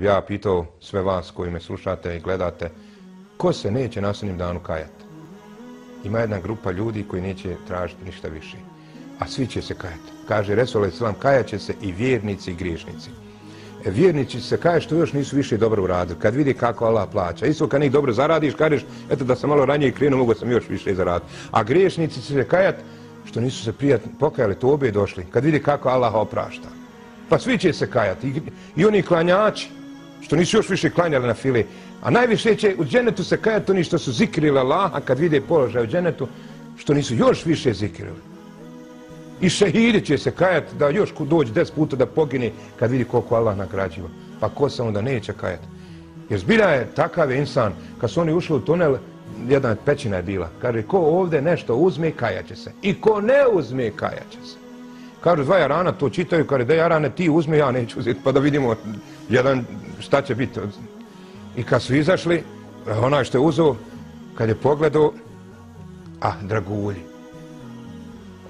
Ja pitao sve vas koji me slušate i gledate, ko se neće na sudnjem danu kajati? Ima jedna grupa ljudi koji neće tražiti ništa više. A svi će se kajati. Kaže Resul Islam, kajat će se i vjernici i griješnici. E, vjernici se kaje što još nisu više dobro uradili. Kad vidi kako Allah plaća. Isto kad njih dobro zaradiš, kažeš, eto da sam malo ranije krenuo, mogo sam još više zaraditi. A griješnici će se kajati što nisu se prijatni pokajali, to obje došli. Kad vidi kako Allah oprašta. Pa svi će se kajati. I, i oni klanjači, što nisu još više klanjali na fili. A najviše će u dženetu se kajati oni što su zikrili Allaha kad vide položaj u dženetu, što nisu još više zikrili. I šehidi će se kajati da još dođe des puta da pogine kad vidi koliko Allah nagrađiva. Pa ko se onda neće kajati? Jer zbilja je takav insan, kad su oni ušli u tunel, jedna pećina je bila. Kaže, ko ovde nešto uzme, kajaće se. I ko ne uzme, kajaće se. Kažu, dva jarana to čitaju, kaže, da jarane ti uzme, ja neću uzeti, pa da vidimo jedan šta će biti. I kad su izašli, e, onaj što je uzeo, kad je pogledao, a, dragulji.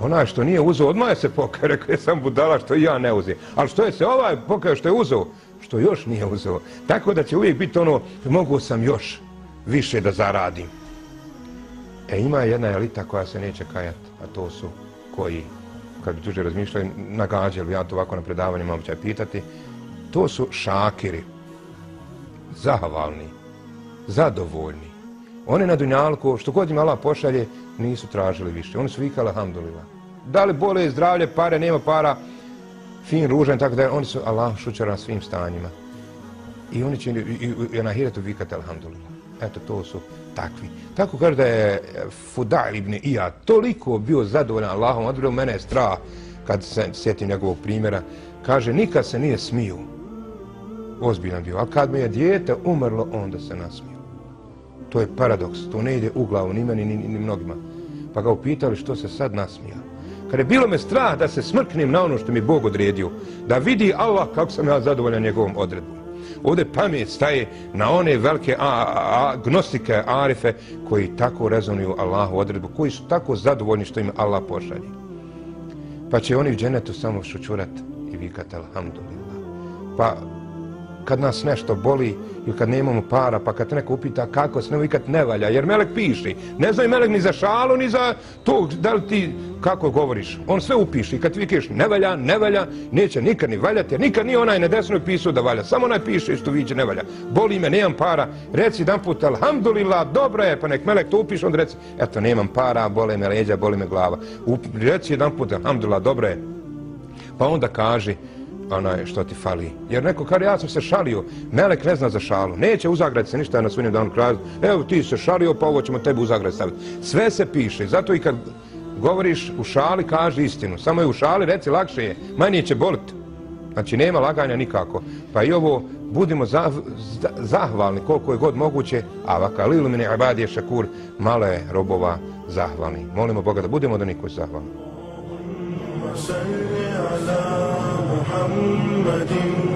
Onaj što nije uzeo, odmah je se pokao, rekao je sam budala što ja ne uzim. Ali što je se ovaj pokao što je uzeo, što još nije uzeo. Tako da će uvijek biti ono, mogu sam još više da zaradim. E, ima jedna elita koja se neće kajati, a to su koji, kad bi duže razmišljali, nagađali, ja to ovako na predavanju malo će pitati, to su šakiri, zahvalni, zadovoljni. Oni na Dunjalku, što god im Allah pošalje, nisu tražili više. Oni su vikali, alhamdulillah. Da li bole, zdravlje, pare, nema para, fin, ružan, tako da oni su Allah šućara na svim stanjima. I oni će i, i, i na hiretu vikati, alhamdulillah. Eto, to su takvi. Tako kaže da je e, Fudal ibn Ija toliko bio zadovoljan Allahom, odbrio mene je strah kad se sjetim njegovog primjera. Kaže, nikad se nije smiju. Ozbiljan bio. A kad mi je dijete umrlo, onda se nasmio. To je paradoks. To ne ide u glavu ni meni, ni, ni mnogima. Pa ga upitali što se sad nasmija. Kad je bilo me strah da se smrknem na ono što mi Bog odredio, da vidi Allah kako sam ja zadovoljan njegovom odredbom ovdje pamet staje na one velike a, a, gnostike, arife, koji tako rezonuju Allahu odredbu, koji su tako zadovoljni što im Allah pošalje. Pa će oni u dženetu samo šučurat i vikat alhamdulillah. Pa kad nas nešto boli ili kad nemamo para, pa kad neko upita kako se ne vikat ne valja, jer Melek piše. Ne zna Melek ni za šalu, ni za to da li ti kako govoriš. On sve upiše i kad ti vikeš ne valja, ne valja, neće nikad ni valjati, jer nikad nije onaj na desnoj pisao da valja. Samo onaj piše što viđe ne valja. Boli me, nemam para, reci jedan put, alhamdulillah, dobro je, pa nek Melek to upiše, onda reci, eto, nemam para, bole me leđa, boli me glava. Up, reci jedan put, alhamdulillah, dobro je. Pa onda kaže, onaj što ti fali. Jer neko kaže, ja sam se šalio, Melek ne zna za šalu, neće uzagrati se ništa na svojim danu kraju, evo ti se šalio, pa ovo ćemo tebi u uzagrati staviti. Sve se piše, zato i kad govoriš u šali, kaži istinu. Samo je u šali, reci, lakše je, manje će boliti. Znači, nema laganja nikako. Pa i ovo, budimo zah, zahvalni koliko je god moguće, a vaka lilu mine abadije šakur, malo je robova zahvalni. Molimo Boga da budemo da niko zahvalni. محمد